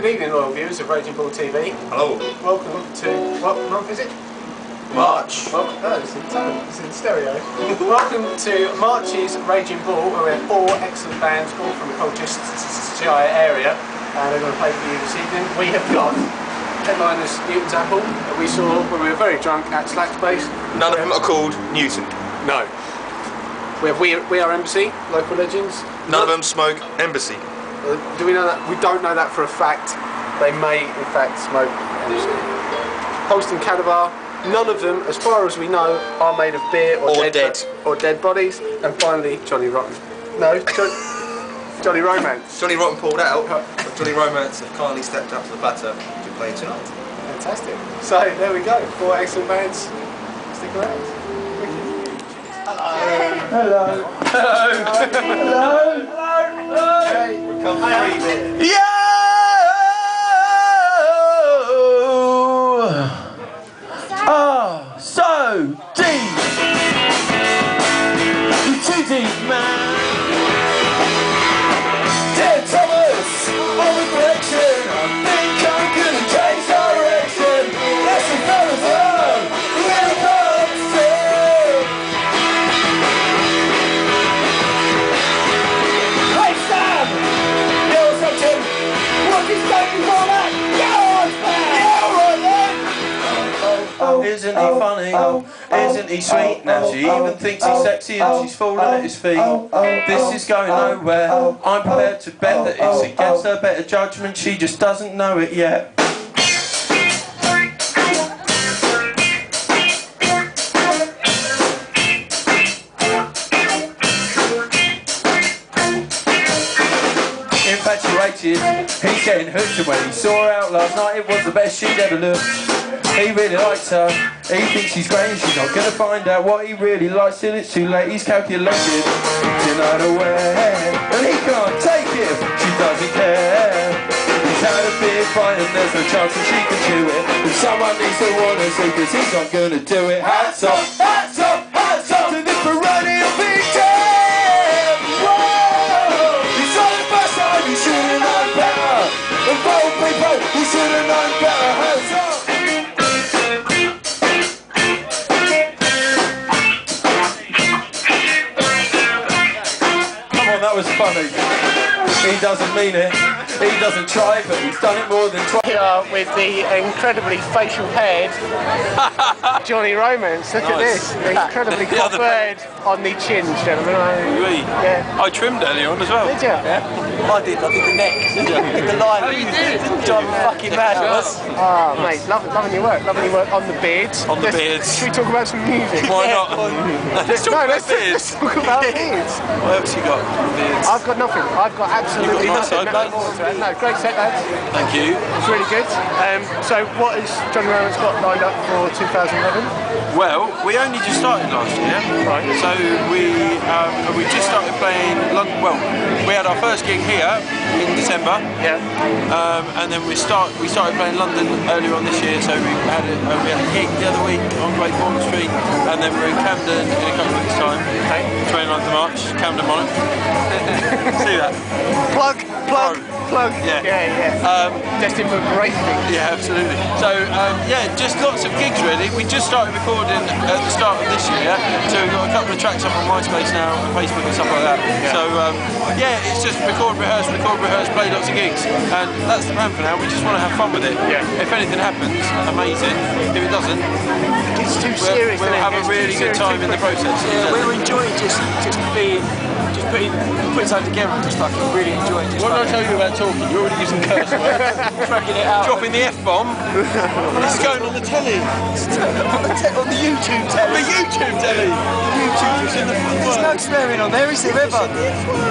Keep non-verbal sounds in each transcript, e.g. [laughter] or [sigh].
Good evening, loyal viewers of Raging Bull TV. Hello. Welcome to what month is it? March. Well, oh, it's in, it's in stereo. [laughs] Welcome to March's Raging Bull, where we have four excellent bands, all from the Colchester area, and they're going to play for you this evening. We have got headliners Newton's Apple, that we saw when we were very drunk at Slack Space. None of them are called Newton. No. We have We, we Are Embassy, local legends. None of them smoke Embassy. Uh, do we know that? We don't know that for a fact. They may, in fact, smoke MC. Holsten Cadaver. None of them, as far as we know, are made of beer or, Or dead. or dead bodies. And finally, Johnny Rotten. No, John, Johnny Romance. Johnny Rotten pulled out, but Johnny Romance have kindly stepped up to the platter to play tonight. Fantastic. So there we go. Four excellent bands. Stick around. Hello. Hello. Hello. Hello. Hey. Breathe Yo! Oh, Isn't he funny? Isn't he sweet? Now she even thinks he's sexy and she's falling at his feet. This is going nowhere. I'm prepared to bet that it's against her better judgment. She just doesn't know it yet. He's getting hooked, and when he saw her out last night, it was the best she'd ever looked. He really likes her. He thinks she's great, and she's not gonna find out what he really likes till it's too late. He's calculated, know the way, and he can't take it. She doesn't care. He's had a big fight, and there's no chance that she can chew it. But someone needs to warn her, so 'cause he's not gonna do it. Hats off, people, you doesn't mean it. He doesn't try, but he's done it more than twice. Here with the incredibly facial haired [laughs] Johnny Romance. Look at Nice. this. Incredibly [laughs] The other- coppered on the chins, gentlemen. I- Yeah. I trimmed earlier on as well. Did you? Yeah. I did. I did the neck. [laughs] Did you? I did the line. Drive me fucking mad. it was. Oh, ah, mate, love, loving your work. Loving your work on the beards. On the Let's- beards. Should we talk about some music? Why not? Let's talk no, about let's, beards. let's talk about beards. What else you got? Beards. I've got nothing. I've got absolutely You've got nothing. nice No, more to add. no, great set, lads. Thank you. It's really good. Um, so, what has Johnny Romance got lined up for 2011? Well, we only just started last year. Right. So we um, we just started playing London. Well, we had our first gig here in December. Yeah. Um, and then we start we started playing London earlier on this year, so we had a, uh, we had a gig the other week on Great Bourne Street, and then we're in Camden in a couple of weeks' time. Okay. 29th of March, Camden Monarch. [laughs] See that? Plug, plug, plug. Yeah. Yeah, yeah. Um, Destined for great things. yeah, absolutely. So um, yeah, just lots of gigs really. We just started recording at the start of this year, so we've got a couple of tracks up on MySpace now, and Facebook and stuff like that. So um, yeah, it's just record, rehearse, record, rehearse, play lots of gigs, and that's the plan for now. We just want to have fun with it. Yeah. If anything happens, amazing. If it doesn't, It's too we'll, serious. we'll isn't have a It's too really good serious, time in the process. Yeah, we're enjoying just just being just putting putting something together and just like really enjoying just What did I tell you about talking? You're already using curse words. [laughs] cracking it out Dropping the F bomb. [laughs] this is going on the telly. on the te- on the YouTube telly. The YouTube telly. YouTube is in the There's no swearing on there, is there ever?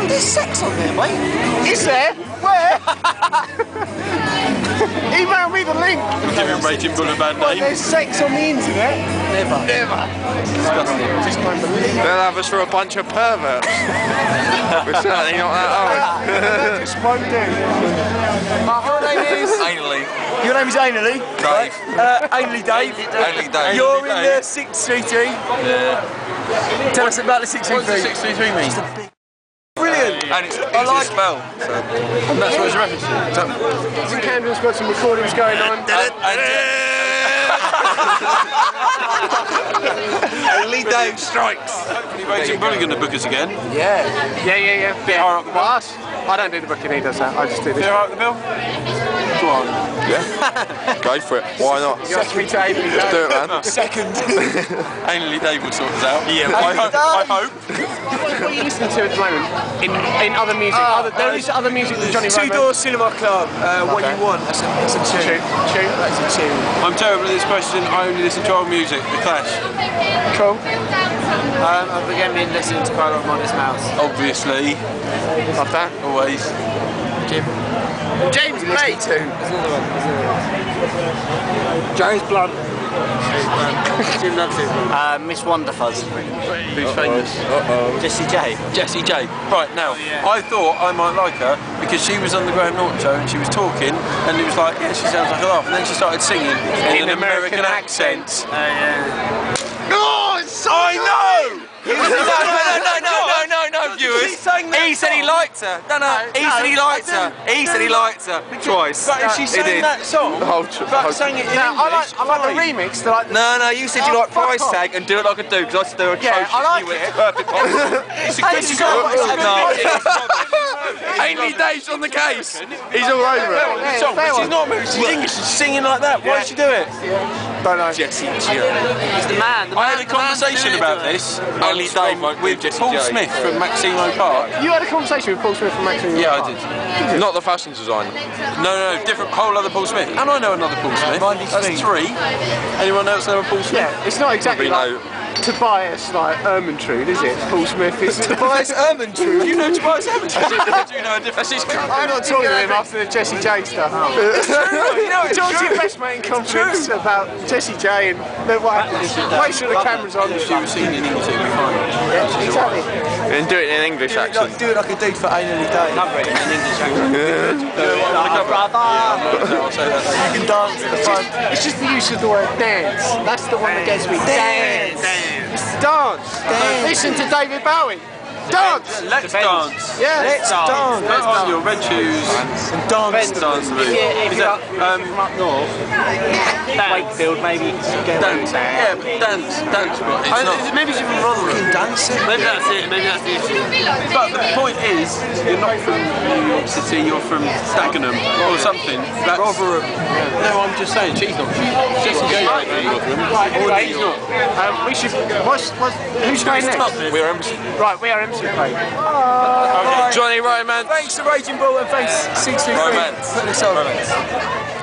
There's sex on there, mate. Is there? Where? [laughs] Email me the link. Giving Raging Bull a bad What, name. there's sex on the internet? Never. Never. Disgusting. Just unbelievable. They'll have us for a bunch of perverts. [laughs] We're certainly not that that just won't do. [laughs] [laughs] Your name is. old. Anally. Your name is Ainley. Dave. Uh, Ainley Dave. Ainley Dave. You're Ainley in Dave. the 633. Yeah. Tell us about the 633. What does the 633 mean? Brilliant. brilliant. And it's easy to spell. So. And that's what it's a reference to. St Camden's got some recordings going on. [laughs] Only Dave strikes. Hopefully Raging Bull going to book us again. Yeah. Yeah, yeah, yeah. Bit higher up the bill. Well, I don't do the booking, he does that. I just do Bit this. higher up the bill? Go on. Yeah. [laughs] Go for it. Why not? You asked me to aim and Do it, man. Second. [laughs] Anally Dave will sort us out. Yeah, I, hope, I hope. What are you listening to at the moment? In, in other music? other, there is other music than Johnny Two Romo. Door Cinema Club. Uh, What You Want. That's a, that's a tune. Tune. Tune. That's a tune. I'm terrible at this question. I only listen to old music. The Clash, Cool. Um, I've again been listening to quite a lot of Modest Mouse. obviously. Love that. Always. Jim. James Blake. There's another one. One. James Blunt. Jim loves. Uh, Miss Wonderfuzz. Who's famous? Jessie J. Jessie J. Right now, I thought I might like her because she was on the Graham Norton show and she was talking and it was like, yeah, she sounds like a laugh. And then she started singing in, an American, accent. Oh, it's so I know! [laughs] no, no, no, no, no, no, no, viewers. He said he liked her. No, no, he said he liked her. He said he liked her. Twice. But if she He sang did. that song, whole tr- but whole- sang it in Now, I English, like, I like the remix. They're like, No, no, you said you Oh, like price off. tag and do it like a dude because I said they're Yeah, atrocious. I like it. perfect [laughs] opposite. It's a good Hey, song. It's a No, song. [laughs] Amy Dave's on the case. He's all over it. yeah, song, fair but she's not American, she's English, she's singing like that. Why did she do it? Don't know. Jessie J. He's the man. The I man, had a the man to conversation about this Only Dave from- won't with Jessie Paul J. Smith from Maximo Park. You had a conversation with Paul Smith from Maximum Yeah, I did. Not the fashion designer. No, no, no, different, whole other Paul Smith. And I know another Paul Smith. That's three. Anyone else know a Paul Smith? Yeah, it's not exactly Probably like Tobias like Ermintrude, is it? Paul Smith is Tobias Ermintrude. You know Tobias Evans? I do know a different. That's his I'm not talking to him after the Jessie J stuff. Oh. you know, George your best mate in conference about Jessie J and then what happened. Make sure the camera's on. If you were singing in English, it'd be. Yeah, exactly. And do it in an English accent. Do it like a dude for Ainley Day. Cover it in an English accent. Brother. I'll say that later. You can dance at the front. It's just the use of the word dance. That's the one that gets me. Dance, Dance. Dance. Listen to David Bowie. Dance. Let's dance. Yeah. Let's dance. Let's on your red shoes And dance. dance the If, you, if you're up, um, from up north, Wakefield, maybe go dance? Yeah, but dance, dance, but it's not. Maybe it's even Rotherham. Dancing. Maybe that's it. Maybe that's the issue. But the point is, you're not from New York City, you're from Dagenham or something. That's, Rotherham. No, I'm just saying, she's not. Jessie J's not from Rotherham. Right, anyway, He's not. um, we should. What's, what's, who's going next? We're embassy. Right, we are MC playing. Johnny Romance. Thanks to Raging Bull and thanks 623 Romance. for putting us on.